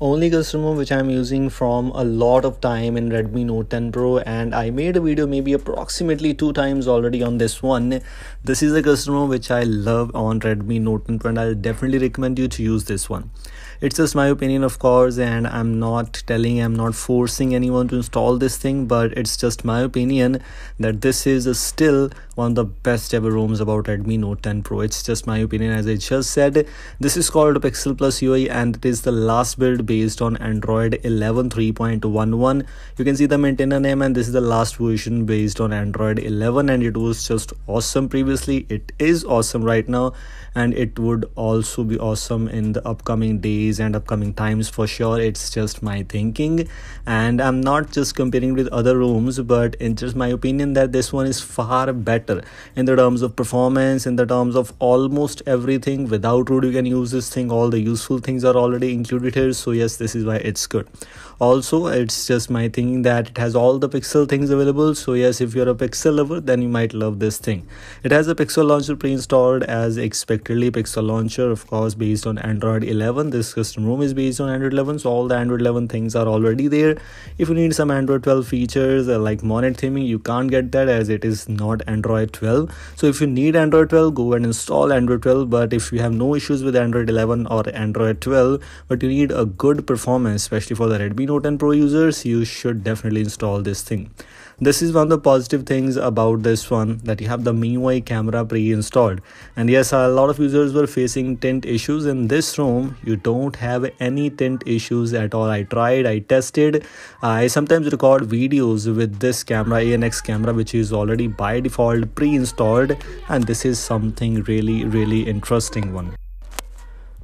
only custom ROM which I'm using from a lot of time in Redmi Note 10 Pro and I made a video maybe approximately two times already on this one. This is a custom ROM which I love on Redmi Note 10 Pro and I'll definitely recommend you to use this one it's just my opinion of course and i'm not telling i'm not forcing anyone to install this thing but it's just my opinion that this is still one of the best ever ROMs about Redmi Note 10 Pro. It's just my opinion as I just said. This is called Pixel Plus UI and it is the last build based on Android 11 3.11. You can see the maintainer name and this is the last version based on Android 11 and it was just awesome previously. It is awesome right now and it would also be awesome in the upcoming days and upcoming times for sure. It's just my thinking and I'm not just comparing with other ROMs but it's just my opinion that this one is far better better in the terms of performance in the terms of almost everything without root you can use this thing all the useful things are already included here so yes this is why it's good. Also it's just my thinking that it has all the pixel things available. So yes if you're a pixel lover then you might love this thing. It has a pixel launcher pre-installed as expectedly pixel launcher of course based on android 11 this custom ROM is based on android 11 so all the android 11 things are already there. If you need some android 12 features uh, like monet theming you can't get that as it is not android 12 so if you need android 12 go and install android 12 but if you have no issues with android 11 or android 12 but you need a good performance especially for the redmi Note 10 Pro users, you should definitely install this thing. This is one of the positive things about this one that you have the MIUI camera pre-installed. And yes, a lot of users were facing tint issues in this ROM. You don't have any tint issues at all. I tried, I tested. I sometimes record videos with this camera, ANX camera, which is already by default pre-installed. And this is something really, really interesting one.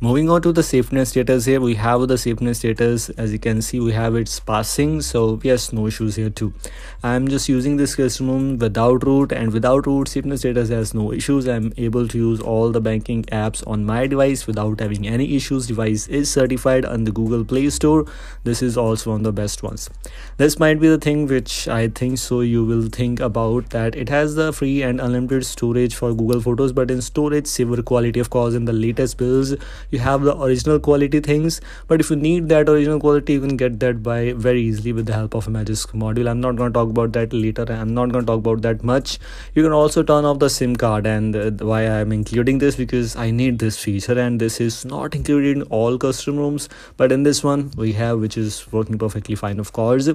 Moving on to the SafetyNet status here, we have the SafetyNet status. As you can see, we have its passing. So yes, no issues here too. I'm just using this custom without root and without root SafetyNet status has no issues. I'm able to use all the banking apps on my device without having any issues. Device is certified on the Google Play Store. This is also one of the best ones. This might be the thing which I think so you will think about that it has the free and unlimited storage for Google Photos, but in storage, saver quality, of course, in the latest builds you have the original quality things but if you need that original quality you can get that by very easily with the help of a magisk module. I'm not going to talk about that later i'm not going to talk about that much. You can also turn off the sim card and uh, why i'm including this because i need this feature and this is not included in all custom ROMs but in this one we have which is working perfectly fine of course.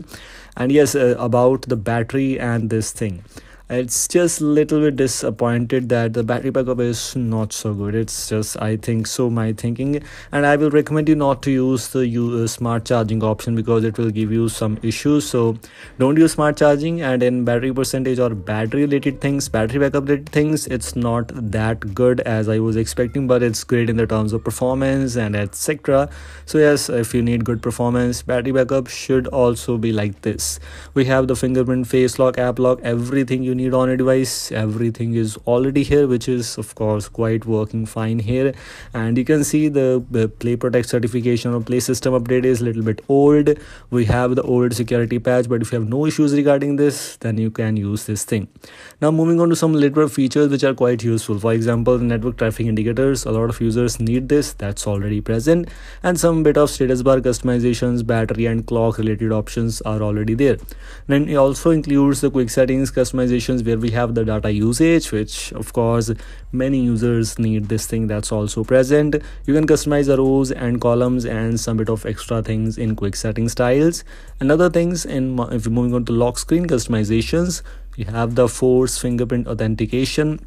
And yes uh, about the battery and this thing it's just a little bit disappointed that the battery backup is not so good. It's just i think so my thinking. And i will recommend you not to use the uh, smart charging option because it will give you some issues. So don't use smart charging. And in battery percentage or battery related things battery backup related things it's not that good as i was expecting but it's great in the terms of performance and etc so yes if you need good performance battery backup should also be like this. We have the fingerprint face lock app lock everything you need on a device everything is already here which is of course quite working fine here. And you can see the, the play protect certification or play system update is a little bit old. We have the old security patch but if you have no issues regarding this then you can use this thing. Now moving on to some little features which are quite useful. For example network traffic indicators. A lot of users need this. That's already present. And some bit of status bar customizations battery and clock related options are already there. Then it also includes the quick settings customization where we have the data usage which of course many users need this thing that's also present. You can customize the rows and columns and some bit of extra things in quick setting styles. And other things in if you're moving on to lock screen customizations you have the force fingerprint authentication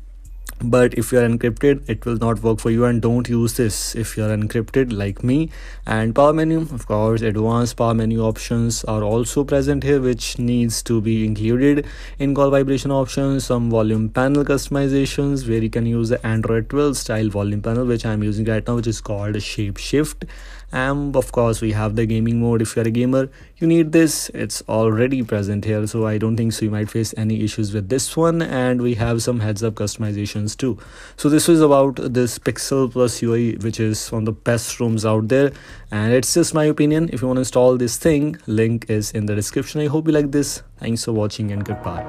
but if you are encrypted it will not work for you. And don't use this if you are encrypted like me. And power menu of course advanced power menu options are also present here which needs to be included in call vibration options some volume panel customizations where you can use the android 12 style volume panel which i'm using right now which is called shape shift and of course we have the gaming mode if you're a gamer you need this. It's already present here so i don't think so you might face any issues with this one. And we have some heads up customizations too. So this was about this pixel plus ui which is one of the best ROMs out there. And it's just my opinion. If you want to install this thing link is in the description. I hope you like this. Thanks for watching and goodbye.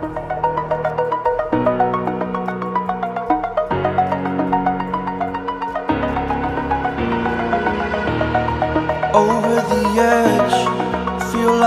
Over the edge